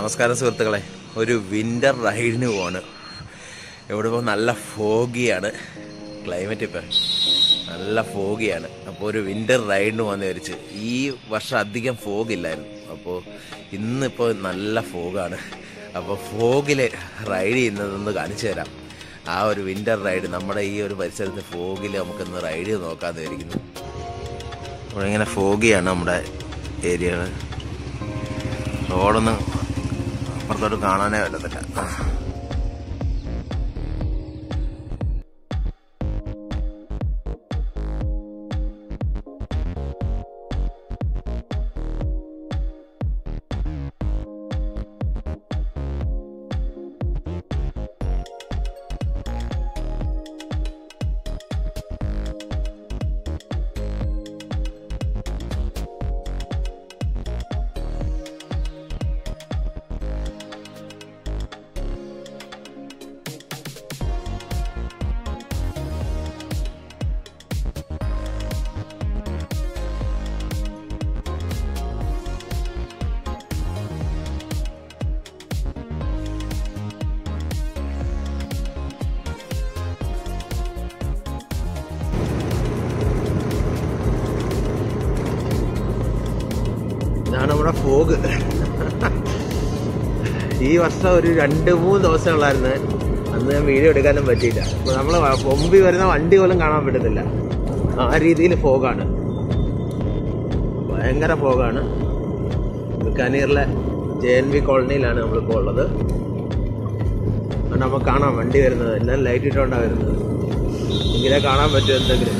നമസ്കാരം സുഹൃത്തുക്കളെ. ഒരു വിന്റർ റൈഡിന് പോവാണ്. ഇവിടെ ഇപ്പോൾ നല്ല ഫോഗിയാണ് ക്ലൈമറ്റ് ഇപ്പം നല്ല ഫോഗിയാണ് അപ്പോൾ ഒരു വിന്റർ റൈഡിന് പോകാൻ വിചാരിച്ച് ഈ വർഷം അധികം ഫോഗില്ലായിരുന്നു അപ്പോൾ ഇന്നിപ്പോൾ നല്ല ഫോഗാണ് അപ്പോൾ ഫോഗിൽ റൈഡ് ചെയ്യുന്നതൊന്ന് കാണിച്ചു തരാം. ആ ഒരു വിന്റർ റൈഡ് നമ്മുടെ ഈ ഒരു പരിസരത്ത് ഫോഗിൽ നമുക്കൊന്ന് റൈഡ് ചെയ്ത് നോക്കാമെന്ന് വിചാരിക്കുന്നു. ഇവിടെ ഇങ്ങനെ ഫോഗിയാണ് നമ്മുടെ ഏരിയകൾ റോഡൊന്നും അപ്പുറത്തോട്ട് കാണാനേ പറ്റത്തില്ല നമ്മുടെ ഫോഗ് ഈ വർഷം ഒരു രണ്ട് മൂന്ന് ദിവസം ഉള്ളായിരുന്നു. അന്ന് ഞാൻ വീഡിയോ എടുക്കാനും പറ്റിയില്ല. അപ്പൊ നമ്മൾ മുമ്പിൽ വരുന്ന വണ്ടി പോലും കാണാൻ പറ്റത്തില്ല. ആ രീതിയിൽ ഫോഗാണ് ഭയങ്കര ഫോഗാണ് ബിക്കാനീറിലെ ജെ എൻ വി കോളനിയിലാണ് നമ്മളിപ്പോൾ ഉള്ളത്. അതുകൊണ്ട് നമുക്ക് കാണാം വണ്ടി വരുന്നത്. എല്ലാം ലൈറ്റ് ഇട്ടുകൊണ്ടാണ് വരുന്നത്. എങ്കിലേ കാണാൻ പറ്റും എന്തെങ്കിലും.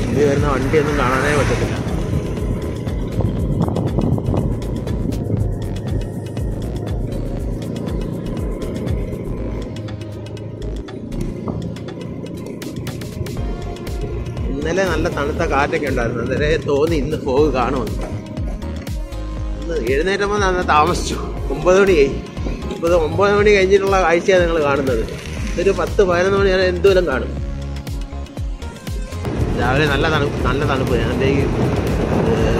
മുമ്പിൽ വരുന്ന വണ്ടിയൊന്നും കാണാനേ പറ്റത്തില്ല. ഇന്നലെ നല്ല തണുത്ത കാറ്റൊക്കെ ഉണ്ടായിരുന്നു. അന്നേരെ തോന്നി ഇന്ന് ഫോഗ് കാണുമെന്ന്. ഇന്ന് എഴുന്നേറ്റപ്പോൾ നന്ന താമസിച്ചു. ഒമ്പത് മണിയായി ഇപ്പോൾ ഒമ്പത് മണി കഴിഞ്ഞിട്ടുള്ള കാഴ്ചയാണ് നിങ്ങൾ കാണുന്നത്. ഒരു പത്ത് പതിനൊന്ന് മണി വരെ എന്തോരം കാണും. രാവിലെ നല്ല തണുപ്പ് നല്ല തണുപ്പ്. ഞാൻ എന്റെ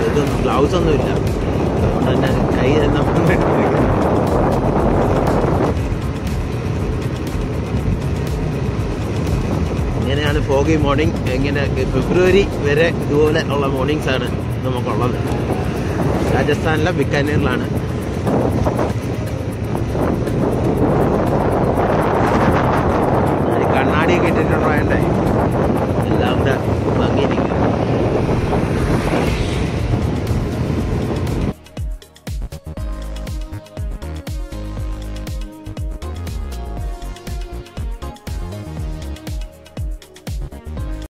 ഇതൊന്നും ഗ്ലൗസ് ഒന്നും ഇല്ല അതുകൊണ്ട് തന്നെ കൈ തന്നെ ഫോഗി മോർണിംഗ് ഇങ്ങനെ ഫെബ്രുവരി വരെ ഇതുപോലെ ഉള്ള മോർണിംഗ്സ് ആണ് നമുക്കുള്ളത്. രാജസ്ഥാനിലെ ബിക്കാനീറിലാണ്. കണ്ണാടി കിട്ടിയിട്ടുണ്ടോ എല്ലാം കൂടെ ഭംഗിയിരിക്കും